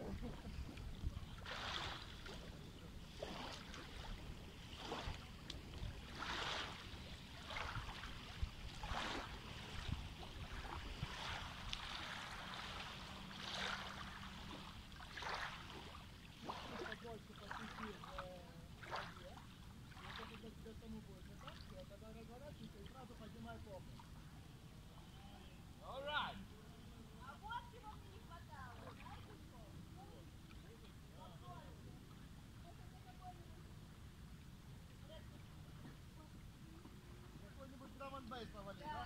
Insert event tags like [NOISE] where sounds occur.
The [LAUGHS] Vale, vale.